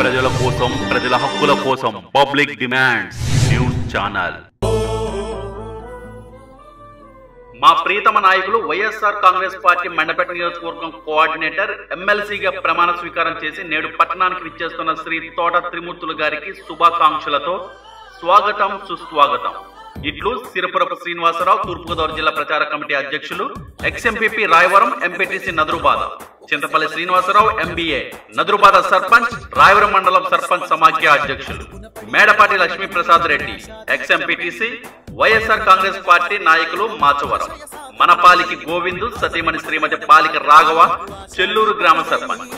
ప్రజల కోసం ప్రజల హక్కుల కోసం. పబ్లిక్ డిమాండ్స్ న్యూస్ ఛానల్ మా ప్రీతమ నాయకులు వైఎస్ఆర్ కాంగ్రెస్ పార్టీ మండపేట నియోజకవర్గం కోఆర్డినేటర్ ఎమ్మెల్సీగా ప్రమాణ స్వీకారం చేసి నేడు పట్టణానికి విచ్చేస్తున్న శ్రీ తోట త్రిమూర్తులు గారికి శుభాకాంక్షలతో స్వాగతం సుస్వాగతం. ఇట్లు సిరపురపు శ్రీనివాసరావు తూర్పుగోదావరి జిల్లా ప్రచార కమిటీ అధ్యక్షులు ex MPP Rayavaram MPTC Nadurubada Chintapalli Srinivasarao MBA Nadurubada sarpanch Rayavaram మండలం సర్పంచ్ సమాఖ్య అధ్యక్షులు. Medapati Lakshmiprasad Reddy ex MPTC YSR Congress party నాయకులు మాచవరం. మనపాలికి గోవిందు సతీమణి శ్రీమతి పాలిక రాఘవ చెల్లూరు గ్రామ sarpanch.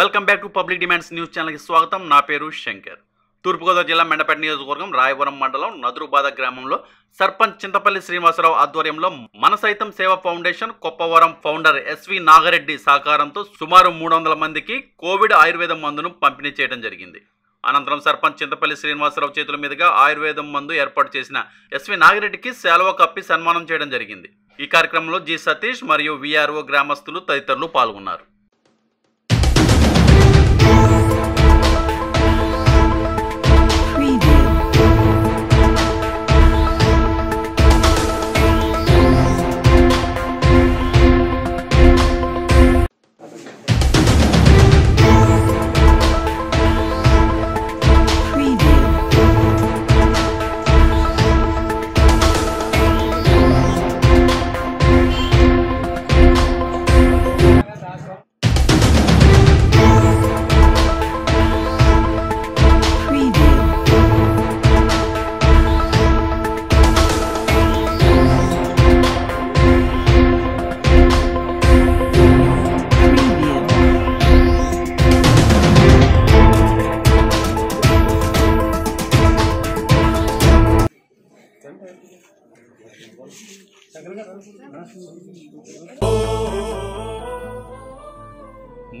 Welcome back to public demands news ఛానల్కి స్వాగతం. నా పేరు శంకర్. తూర్పుగోదావరి జిల్లా మెండపేట నియోజకవర్గం రాయవరం మండలం నదురుబాద గ్రామంలో సర్పంచ్ చింతపల్లి శ్రీనివాసరావు ఆధ్వర్యంలో మన సైతం సేవ foundation Koppavaram founder SV Nagareddy సహకారంతో సుమారు మూడు వందల మందికి కోవిడ్ ఆయుర్వేదం మందును పంపిణీ చేయడం జరిగింది. అనంతరం సర్పంచ్ చింతపల్లి శ్రీనివాసరావు చేతుల మీదుగా ఆయుర్వేదం మందు ఏర్పాటు చేసిన ఎస్వి నాగిరెడ్డికి సెలవ కప్పి సన్మానం చేయడం జరిగింది. ఈ కార్యక్రమంలో జి సతీష్ మరియు విఆర్ఓ గ్రామస్తులు తదితరులు పాల్గొన్నారు.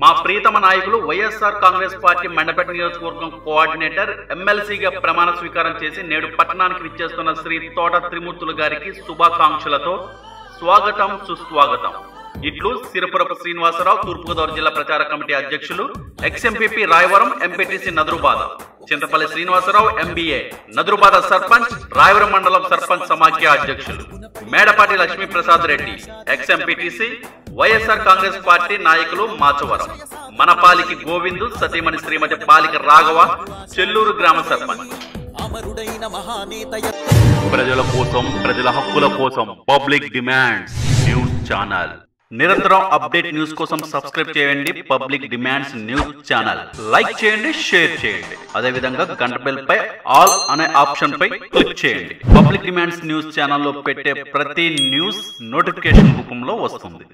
మా ప్రీతమ నాయకులు వైఎస్ఆర్ కాంగ్రెస్ పార్టీ మండపేట నియోజకవర్గం కోఆర్డినేటర్ ఎమ్మెల్సీగా ప్రమాణ స్వీకారం చేసి నేడు పట్టణానికి విచ్చేస్తున్న శ్రీ తోట త్రిమూర్తులు గారికి శుభాకాంక్షలతో స్వాగతం సుస్వాగతం. ఇట్లు సిరపురపు శ్రీనివాసరావు తూర్పుగోదావరి జిల్లా ప్రచార కమిటీ అధ్యక్షులు ex MPP Rayavaram MPTC Nadurubada. Chintapalli Srinivasarao MBA Nadurubada sarpanch Rayavaram మండలం సర్పంచ్ సమాఖ్య అధ్యక్షులు. Medapati Lakshmiprasad Reddy ex MPTC YSR Congress party నాయకులు మాచవరం. మనపాలికి గోవిందు సతీమణి శ్రీమతి పాలిక రాఘవ చెల్లూరు గ్రామ సర్పంచ్. ప్రజల కోసం ప్రజల హక్కుల కోసం పబ్లిక్ డిమాండ్స్ న్యూస్ ఛానల్. నిరంతరం అప్డేట్ న్యూస్ కోసం సబ్స్క్రైబ్ చేయండి public demands news channel. Like చేయండి షేర్ చేయండి. అదే విధంగా గంట బెల్ పై ఆల్ అనే ఆప్షన్ పై క్లిక్ చేయండి. పబ్లిక్ డిమాండ్స్ న్యూస్ ఛానల్లో పెట్టే ప్రతి న్యూస్ నోటిఫికేషన్ రూపంలో వస్తుంది.